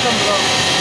这么高。